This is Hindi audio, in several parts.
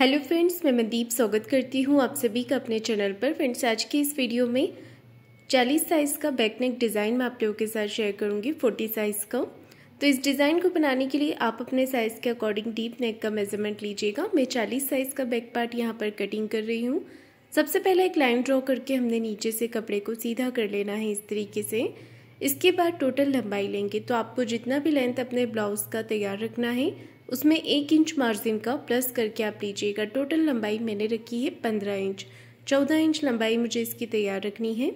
हेलो फ्रेंड्स, मैं मनदीप स्वागत करती हूँ आप सभी का अपने चैनल पर। फ्रेंड्स, आज की इस वीडियो में 40 साइज़ का बैक नेक डिज़ाइन मैं आप लोगों के साथ शेयर करूँगी 40 साइज़ का। तो इस डिज़ाइन को बनाने के लिए आप अपने साइज़ के अकॉर्डिंग डीप नेक का मेज़रमेंट लीजिएगा। मैं 40 साइज़ का बैक पार्ट यहाँ पर कटिंग कर रही हूँ। सबसे पहले एक लाइन ड्रॉ करके हमने नीचे से कपड़े को सीधा कर लेना है इस तरीके से। इसके बाद टोटल लंबाई लेंगे। तो आपको जितना भी लेंथ अपने ब्लाउज़ का तैयार रखना है उसमें एक इंच मार्जिन का प्लस करके आप लीजिएगा। टोटल लंबाई मैंने रखी है पंद्रह इंच। चौदह इंच लंबाई मुझे इसकी तैयार रखनी है।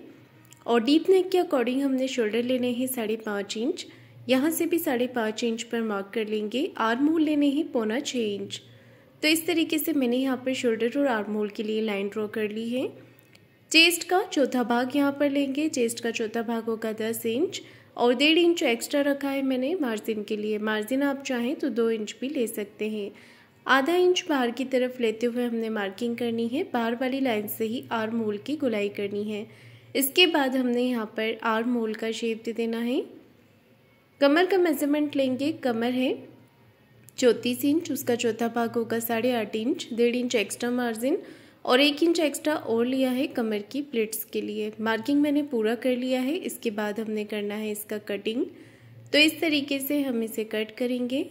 और डीप नेक के अकॉर्डिंग हमने शोल्डर लेने हैं साढ़े पाँच इंच। यहाँ से भी साढ़े पाँच इंच पर मार्क कर लेंगे। आर्म होल लेने हैं पौना छः इंच। तो इस तरीके से मैंने यहाँ पर शोल्डर और आर्म होल के लिए लाइन ड्रॉ कर ली है। चेस्ट का चौथा भाग यहाँ पर लेंगे। चेस्ट का चौथा भाग होगा दस इंच। और डेढ़ इंच एक्स्ट्रा रखा है मैंने मार्जिन के लिए। मार्जिन आप चाहें तो दो इंच भी ले सकते हैं। आधा इंच बाहर की तरफ़ लेते हुए हमने मार्किंग करनी है। बाहर वाली लाइन से ही आर्म होल की गुलाई करनी है। इसके बाद हमने यहाँ पर आर्म होल का शेप दे देना है। कमर का मेज़रमेंट लेंगे। कमर है चौंतीस इंच, उसका चौथा भाग होगा साढ़े आठ इंच, डेढ़ इंच एक्स्ट्रा मार्जिन। और एक इंच एक्स्ट्रा और लिया है कमर की प्लेट्स के लिए। मार्किंग मैंने पूरा कर लिया है, इसके बाद हमने करना है इसका कटिंग तो इस तरीके से हम इसे कट करेंगे।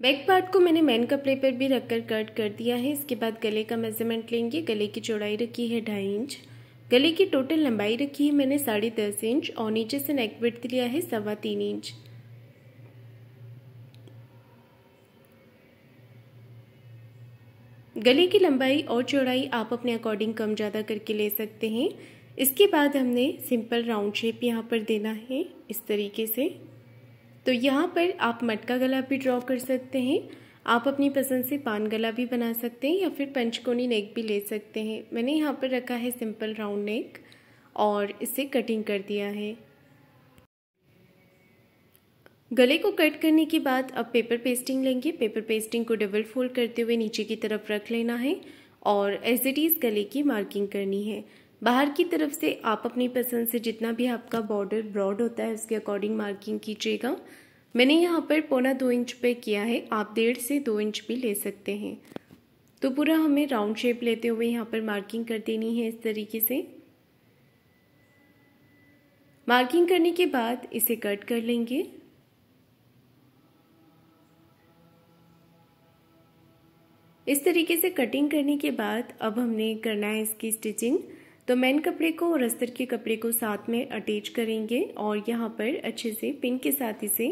बैक पार्ट को मैंने मेन कपड़े पर भी रखकर कट कर दिया है। इसके बाद गले का मेज़रमेंट लेंगे। गले की चौड़ाई रखी है ढाई इंच गले की टोटल लंबाई रखी है मैंने साढ़े दस इंच और नीचे से नेक विड्थ लिया है सवा तीन इंच गले की लंबाई और चौड़ाई आप अपने अकॉर्डिंग कम ज़्यादा करके ले सकते हैं। इसके बाद हमने सिंपल राउंड शेप यहाँ पर देना है। इस तरीके से। तो यहाँ पर आप मटका गला भी ड्रॉ कर सकते हैं, आप अपनी पसंद से पान गला भी बना सकते हैं या फिर पंचकोनी नेक भी ले सकते हैं। मैंने यहाँ पर रखा है सिंपल राउंड नेक और इसे कटिंग कर दिया है। गले को कट करने के बाद अब पेपर पेस्टिंग लेंगे। पेपर पेस्टिंग को डबल फोल्ड करते हुए नीचे की तरफ़ रख लेना है और एज इट इज़ गले की मार्किंग करनी है। बाहर की तरफ़ से आप अपनी पसंद से जितना भी आपका बॉर्डर ब्रॉड होता है, उसके अकॉर्डिंग मार्किंग कीजिएगा। मैंने यहाँ पर पौना दो इंच पे किया है, आप डेढ़ से दो इंच भी ले सकते हैं। तो पूरा हमें राउंड शेप लेते हुए यहाँ पर मार्किंग कर देनी है इस तरीके से। मार्किंग करने के बाद इसे कट कर लेंगे। इस तरीके से कटिंग करने के बाद अब हमने करना है इसकी स्टिचिंग तो मेन कपड़े को और अस्तर के कपड़े को साथ में अटैच करेंगे और यहाँ पर अच्छे से पिन के साथ इसे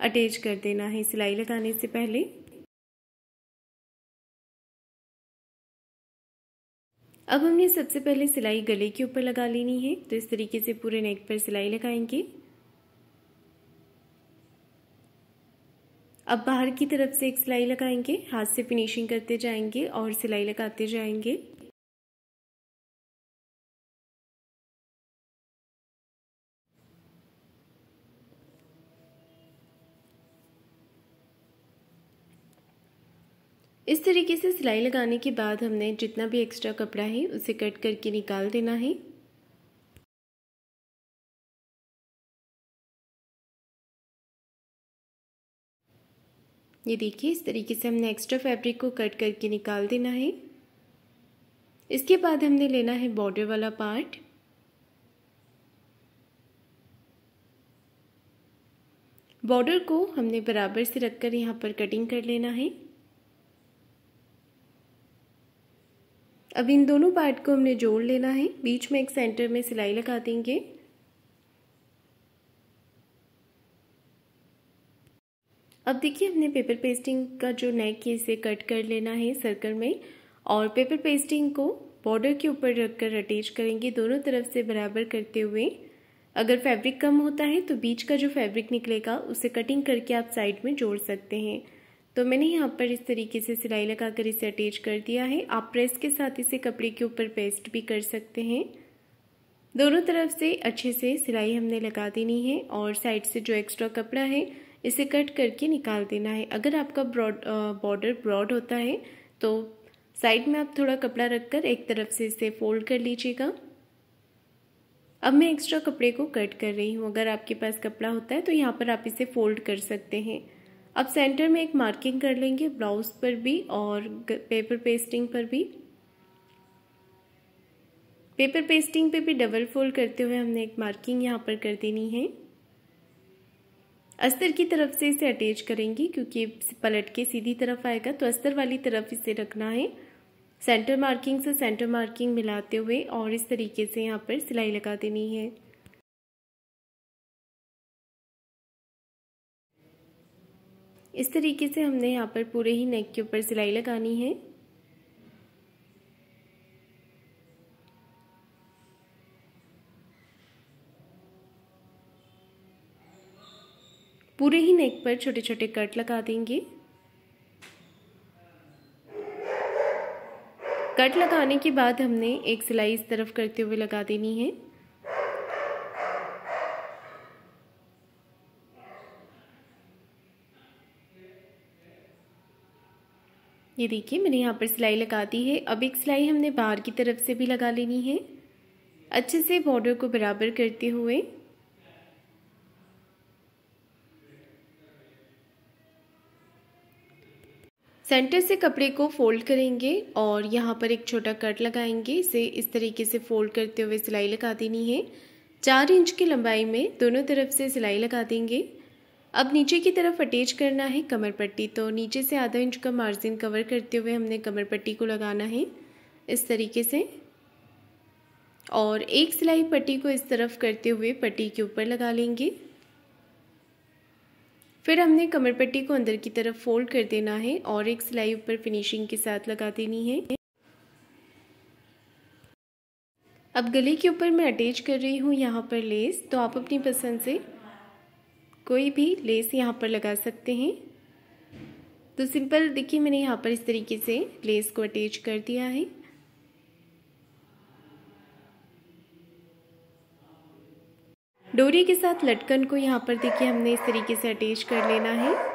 अटैच कर देना है सिलाई लगाने से पहले। अब हमने सबसे पहले सिलाई गले के ऊपर लगा लेनी है तो इस तरीके से पूरे नेक पर सिलाई लगाएँगे। अब बाहर की तरफ़ से एक सिलाई लगाएँगे, हाथ से फिनिशिंग करते जाएँगे और सिलाई लगाते जाएँगे। इस तरीके से सिलाई लगाने के बाद हमने जितना भी एक्स्ट्रा कपड़ा है, उसे कट करके निकाल देना है। ये देखिए, इस तरीके से हमने एक्स्ट्रा फैब्रिक को कट करके निकाल देना है। इसके बाद हमने लेना है बॉर्डर वाला पार्ट बॉर्डर को हमने बराबर से रखकर यहाँ पर कटिंग कर लेना है। अब इन दोनों पार्ट को हमने जोड़ लेना है। बीच में एक सेंटर में सिलाई लगा देंगे। अब देखिए, हमने पेपर पेस्टिंग का जो नेक है, इसे कट कर लेना है सर्कल में। और पेपर पेस्टिंग को बॉर्डर के ऊपर रखकर अटैच करेंगे दोनों तरफ़ से बराबर करते हुए। अगर फैब्रिक कम होता है तो बीच का जो फैब्रिक निकलेगा, उसे कटिंग करके आप साइड में जोड़ सकते हैं। तो मैंने यहाँ पर इस तरीके से सिलाई लगाकर इसे अटैच कर दिया है। आप प्रेस के साथ इसे कपड़े के ऊपर पेस्ट भी कर सकते हैं। दोनों तरफ़ से अच्छे से सिलाई हमने लगा देनी है और साइड से जो एक्स्ट्रा कपड़ा है, इसे कट करके निकाल देना है। अगर आपका ब्रॉड बॉर्डर ब्रॉड होता है तो साइड में आप थोड़ा कपड़ा रखकर एक तरफ़ से इसे फोल्ड कर लीजिएगा। अब मैं एक्स्ट्रा कपड़े को कट कर रही हूँ। अगर आपके पास कपड़ा होता है तो यहाँ पर आप इसे फोल्ड कर सकते हैं। अब सेंटर में एक मार्किंग कर लेंगे ब्लाउज पर भी और पेपर पेस्टिंग पर भी। पेपर पेस्टिंग पे भी डबल फोल्ड करते हुए हमने एक मार्किंग यहाँ पर कर देनी है। अस्तर की तरफ़ से इसे अटैच करेंगे क्योंकि पलट के सीधी तरफ़ आएगा तो अस्तर वाली तरफ़ इसे रखना है। सेंटर मार्किंग से सेंटर मार्किंग मिलाते हुए और इस तरीके से यहाँ पर सिलाई लगा देनी है। इस तरीके से हमने यहाँ पर पूरे ही नेक के ऊपर सिलाई लगानी है। पूरे ही नेक पर छोटे छोटे कट लगा देंगे। कट लगाने के बाद हमने एक सिलाई इस तरफ़ करते हुए लगा देनी है। ये देखिए, मैंने यहाँ पर सिलाई लगा दी है। अब एक सिलाई हमने बाहर की तरफ़ से भी लगा लेनी है। अच्छे से बॉर्डर को बराबर करते हुए। सेंटर से कपड़े को फोल्ड करेंगे और यहाँ पर एक छोटा कट लगाएँगे। इसे इस तरीके से फोल्ड करते हुए सिलाई लगा देनी है। चार इंच की लंबाई में दोनों तरफ़ से सिलाई लगा देंगे। अब नीचे की तरफ़ अटैच करना है कमर पट्टी। तो नीचे से आधा इंच का मार्जिन कवर करते हुए हमने कमर पट्टी को लगाना है इस तरीके से। और एक सिलाई पट्टी को इस तरफ़ करते हुए पट्टी के ऊपर लगा लेंगे। फिर हमने कमर पट्टी को अंदर की तरफ़ फोल्ड कर देना है और एक सिलाई ऊपर फिनिशिंग के साथ लगा देनी है। अब गले के ऊपर मैं अटैच कर रही हूँ यहाँ पर लेस। तो आप अपनी पसंद से कोई भी लेस यहाँ पर लगा सकते हैं। तो सिंपल देखिए, मैंने यहाँ पर इस तरीके से लेस को अटैच कर दिया है। डोरी के साथ लटकन को यहाँ पर देखिए, हमने इस तरीके से अटैच कर लेना है।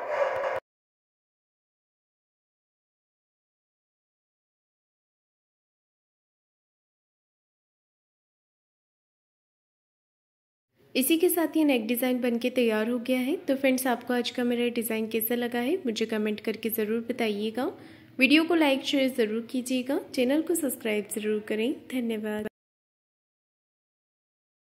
इसी के साथ ये नेक डिज़ाइन बनके तैयार हो गया है। तो फ्रेंड्स, आपको आज का मेरा डिज़ाइन कैसा लगा है, मुझे कमेंट करके ज़रूर बताइएगा। वीडियो को लाइक, शेयर ज़रूर कीजिएगा। चैनल को सब्सक्राइब ज़रूर करें। धन्यवाद।